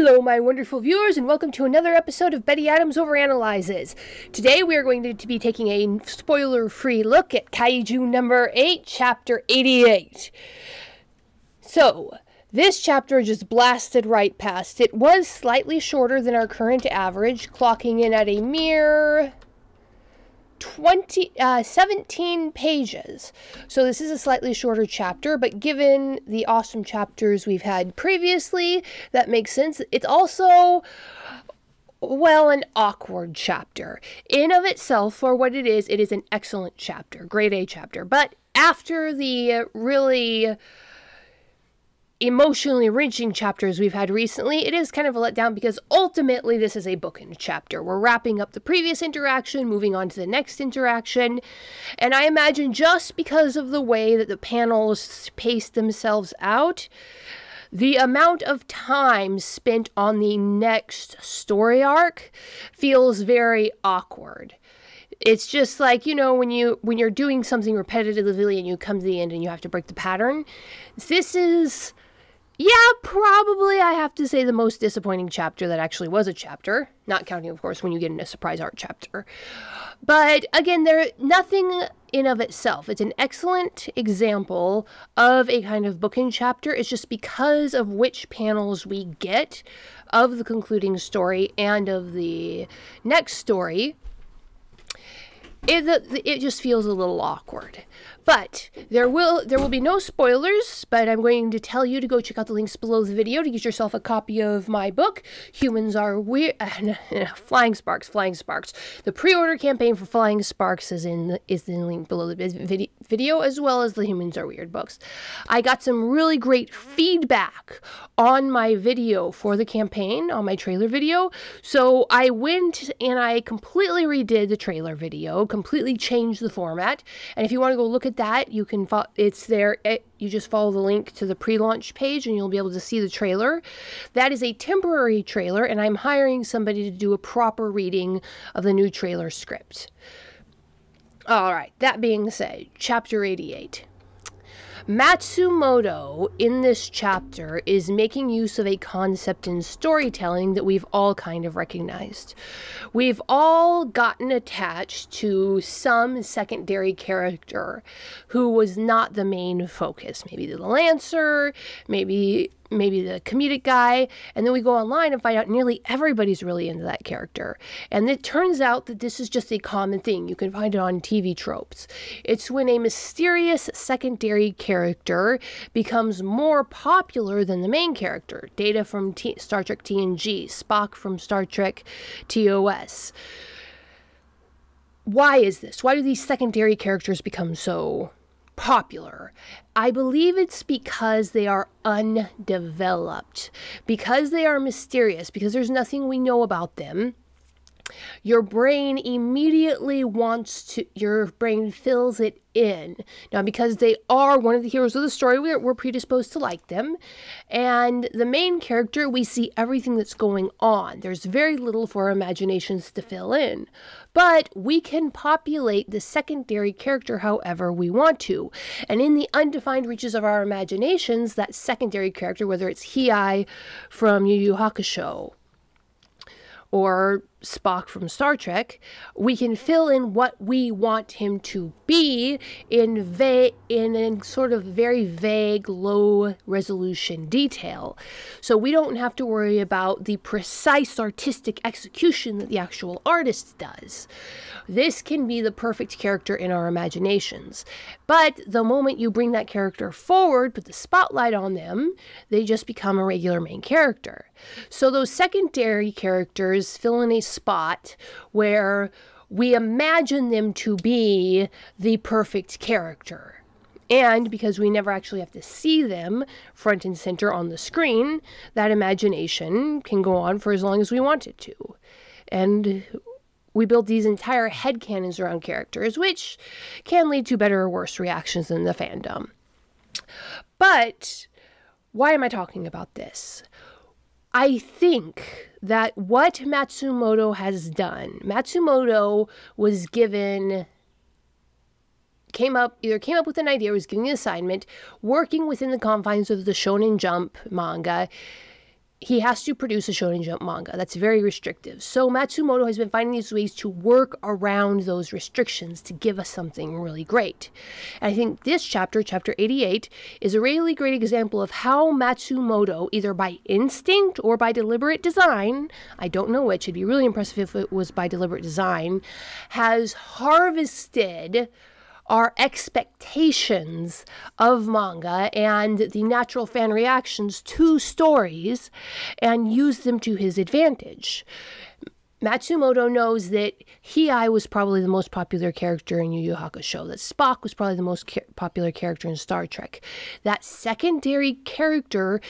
Hello, my wonderful viewers, and welcome to another episode of Betty Adams Overanalyzes. Today, we are going to, be taking a spoiler free look at Kaiju number 8, chapter 88. So, this chapter just blasted right past. It was slightly shorter than our current average, clocking in at a mere 20 uh, 17 pages. So this is a slightly shorter chapter but given the awesome chapters we've had previously that makes sense. It's also well an awkward chapter. In of itself for what it is it is an excellent chapter grade a chapter. But after the really emotionally wrenching chapters we've had recently, it is kind of a letdown because ultimately this is a bookend chapter. We're wrapping up the previous interaction, moving on to the next interaction, and I imagine just because of the way that the panels pace themselves out, the amount of time spent on the next story arc feels very awkward it's just like you know when you when you're doing something repetitively and you come to the end and you have to break the pattern this is yeah, probably I have to say the most disappointing chapter that actually was a chapter, not counting of course when you get in a surprise art chapter. But again, there nothing in of itself. It's an excellent example of a kind of bookend chapter. It's just because of which panels we get of the concluding story and of the next story it, it just feels a little awkward. But there will there will be no spoilers, but I'm going to tell you to go check out the links below the video to get yourself a copy of my book, Humans Are Weird Flying Sparks, Flying Sparks. The pre-order campaign for Flying Sparks is in the, is the link below the video as well as the Humans Are Weird books. I got some really great feedback on my video for the campaign, on my trailer video. So I went and I completely redid the trailer video, completely changed the format. And if you want to go look at that, you can follow, it's there. It, you just follow the link to the pre-launch page and you'll be able to see the trailer. That is a temporary trailer and I'm hiring somebody to do a proper reading of the new trailer script. All right, that being said, chapter 88. Matsumoto in this chapter is making use of a concept in storytelling that we've all kind of recognized. We've all gotten attached to some secondary character who was not the main focus. Maybe the Lancer, maybe maybe the comedic guy, and then we go online and find out nearly everybody's really into that character. And it turns out that this is just a common thing. You can find it on TV tropes. It's when a mysterious secondary character becomes more popular than the main character. Data from T- Star Trek TNG, Spock from Star Trek TOS. Why is this? Why do these secondary characters become so popular. I believe it's because they are undeveloped, because they are mysterious, because there's nothing we know about them. Your brain immediately wants to, your brain fills it in. Now, because they are one of the heroes of the story, we're, we're predisposed to like them. And the main character, we see everything that's going on. There's very little for our imaginations to fill in. But we can populate the secondary character however we want to. And in the undefined reaches of our imaginations, that secondary character, whether it's Hiei from Yu Yu Hakusho, or Spock from Star Trek, we can fill in what we want him to be in va- in a sort of very vague, low resolution detail. So we don't have to worry about the precise artistic execution that the actual artist does. This can be the perfect character in our imaginations. But the moment you bring that character forward, put the spotlight on them, they just become a regular main character. So those secondary characters fill in a spot where we imagine them to be the perfect character. And because we never actually have to see them front and center on the screen, that imagination can go on for as long as we want it to. And we build these entire head canons around characters, which can lead to better or worse reactions in the fandom. But why am I talking about this? I think that what Matsumoto has done, Matsumoto was given came up either came up with an idea, or was given an assignment, working within the confines of the Shonen Jump manga. He has to produce a Shonen Jump manga. That's very restrictive. So Matsumoto has been finding these ways to work around those restrictions to give us something really great. And I think this chapter, chapter 88, is a really great example of how Matsumoto, either by instinct or by deliberate design, I don't know which, it'd be really impressive if it was by deliberate design, has harvested our expectations of manga and the natural fan reactions to stories and use them to his advantage. Matsumoto knows that Hiei was probably the most popular character in Yu Yu Hakusho, that Spock was probably the most ca- popular character in Star Trek. That secondary character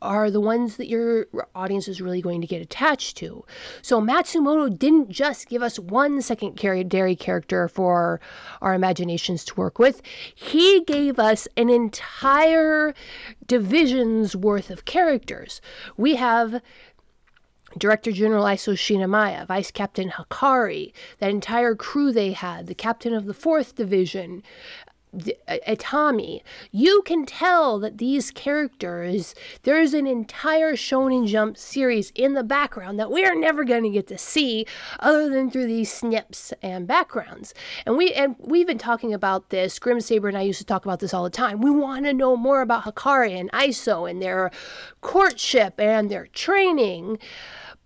are the ones that your audience is really going to get attached to. So Matsumoto didn't just give us one secondary character for our imaginations to work with. He gave us an entire division's worth of characters. We have Director General Isao Shinomiya, Vice Captain Hikari, that entire crew they had, the captain of the 4th Division, Atami, you can tell that these characters, there's an entire Shonen Jump series in the background that we are never going to get to see other than through these snips and backgrounds. And we and we've been talking about this. Grim Saber and I used to talk about this all the time. We want to know more about Hikari and Isao and their courtship and their training.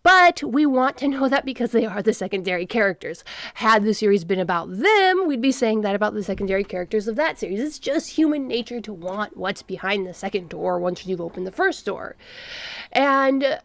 But we want to know that because they are the secondary characters. Had the series been about them, we'd be saying that about the secondary characters of that series. It's just human nature to want what's behind the second door once you've opened the first door. And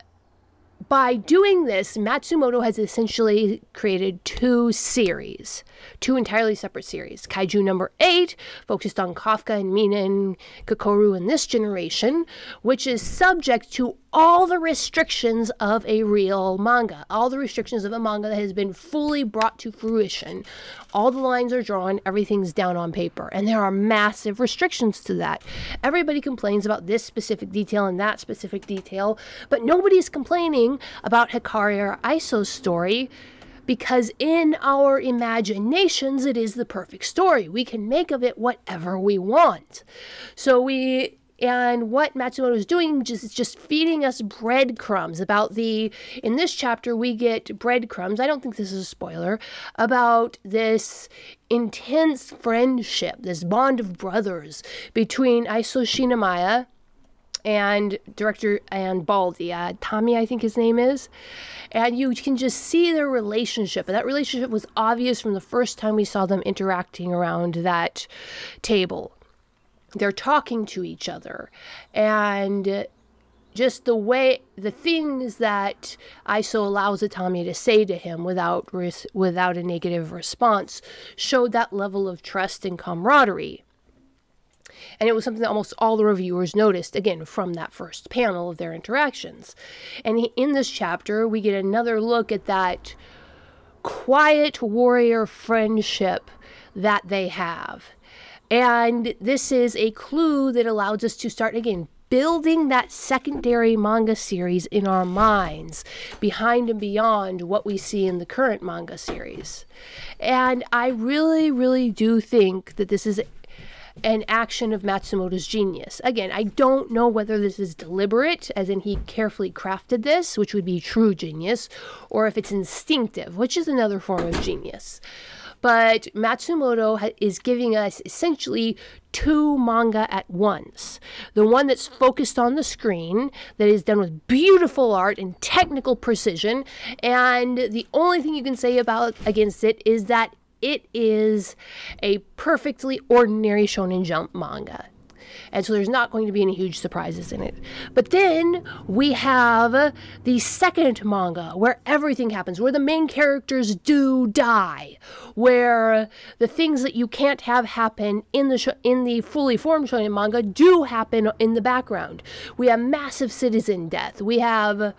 by doing this, Matsumoto has essentially created two series, two entirely separate series. Kaiju number eight, focused on Kafka and Mina and Kikoru in this generation, which is subject to all the restrictions of a real manga, all the restrictions of a manga that has been fully brought to fruition. All the lines are drawn, everything's down on paper, and there are massive restrictions to that. Everybody complains about this specific detail and that specific detail, but nobody's complaining about Hikari or Isao's story because in our imaginations it is the perfect story. We can make of it whatever we want. So we and what Matsumoto is doing just is just feeding us breadcrumbs about the. In this chapter, we get breadcrumbs. I don't think this is a spoiler about this intense friendship, this bond of brothers between Isao Shinomiya and director and Baldy, uh, Tommy, I think his name is. And you can just see their relationship. And that relationship was obvious from the first time we saw them interacting around that table they're talking to each other and just the way the things that Isao allows Atami to say to him without without a negative response showed that level of trust and camaraderie. And it was something that almost all the reviewers noticed, again, from that first panel of their interactions. And in this chapter, we get another look at that quiet warrior friendship that they have. And this is a clue that allows us to start again building that secondary manga series in our minds behind and beyond what we see in the current manga series. And I really, really do think that this is an action of Matsumoto's genius. Again, I don't know whether this is deliberate, as in he carefully crafted this, which would be true genius, or if it's instinctive, which is another form of genius. But Matsumoto is giving us essentially two manga at once. The one that's focused on the screen, that is done with beautiful art and technical precision, and the only thing you can say about against it is that it is a perfectly ordinary Shonen Jump manga and so there's not going to be any huge surprises in it. But then we have the second manga where everything happens, where the main characters do die, where the things that you can't have happen in the in the fully formed shonen manga do happen in the background. We have massive citizen death. We have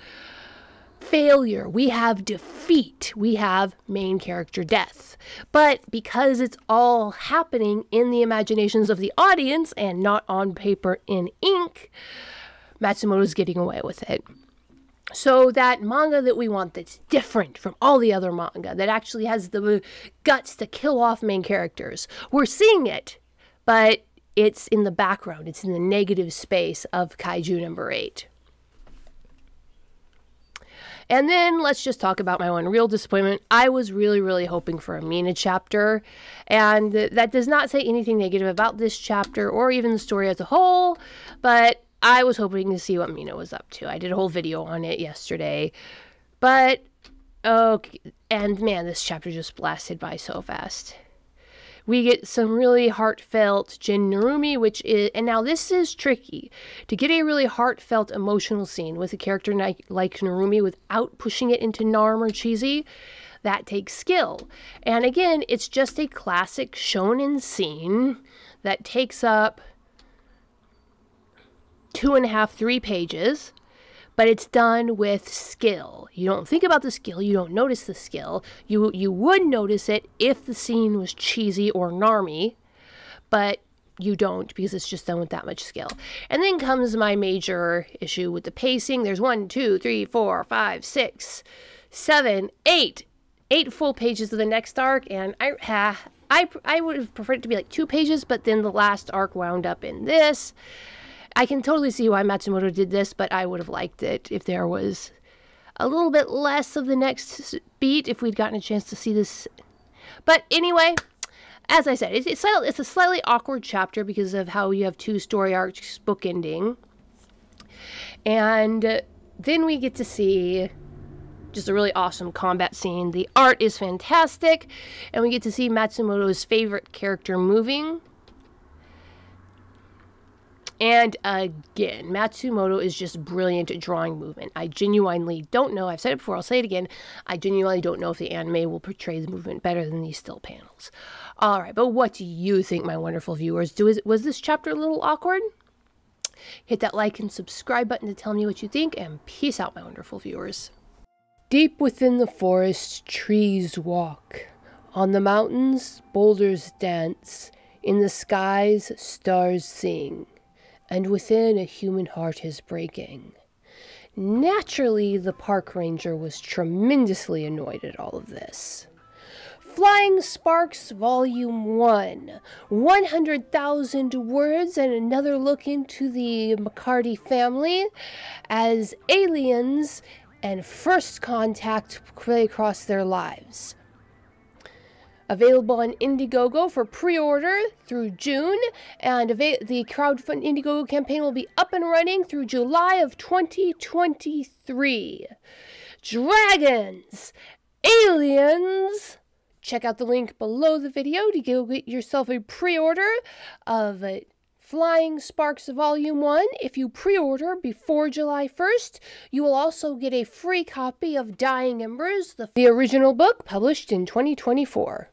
failure, we have defeat, we have main character death. But because it's all happening in the imaginations of the audience and not on paper in ink, Matsumoto's getting away with it. So that manga that we want that's different from all the other manga, that actually has the guts to kill off main characters, we're seeing it, but it's in the background, it's in the negative space of Kaiju number 8. And then let's just talk about my one real disappointment. I was really, really hoping for a Mina chapter, and that does not say anything negative about this chapter or even the story as a whole, but I was hoping to see what Mina was up to. I did a whole video on it yesterday, but okay, and man, this chapter just blasted by so fast we get some really heartfelt Jin Narumi, which is, and now this is tricky to get a really heartfelt emotional scene with a character like, like Narumi without pushing it into Narm or cheesy. That takes skill. And again, it's just a classic shonen scene that takes up two and a half, three pages but it's done with skill. You don't think about the skill, you don't notice the skill. You you would notice it if the scene was cheesy or narmy, but you don't because it's just done with that much skill. And then comes my major issue with the pacing. There's one, two, three, four, five, six, seven, eight, eight full pages of the next arc, and I ha, I I would have preferred it to be like two pages, but then the last arc wound up in this. I can totally see why Matsumoto did this, but I would have liked it if there was a little bit less of the next beat if we'd gotten a chance to see this. But anyway, as I said, it's, it's, a slightly awkward chapter because of how you have two story arcs bookending. And uh, then we get to see just a really awesome combat scene. The art is fantastic, and we get to see Matsumoto's favorite character moving. And again, Matsumoto is just brilliant at drawing movement. I genuinely don't know, I've said it before, I'll say it again. I genuinely don't know if the anime will portray the movement better than these still panels. All right, but what do you think, my wonderful viewers? Do is, Was this chapter a little awkward? Hit that like and subscribe button to tell me what you think, and peace out, my wonderful viewers. Deep within the forest, trees walk. On the mountains, boulders dance. In the skies, stars sing and within a human heart is breaking. Naturally, the park ranger was tremendously annoyed at all of this. Flying Sparks Volume 1 100,000 words and another look into the McCarty family as aliens and first contact play across their lives. Available on Indiegogo for pre-order through June, and the crowdfund Indiegogo campaign will be up and running through July of 2023. Dragons! Aliens! Check out the link below the video to go get yourself a pre-order of uh, Flying Sparks Volume 1. If you pre order before July 1st, you will also get a free copy of Dying Embers, the, the original book published in 2024.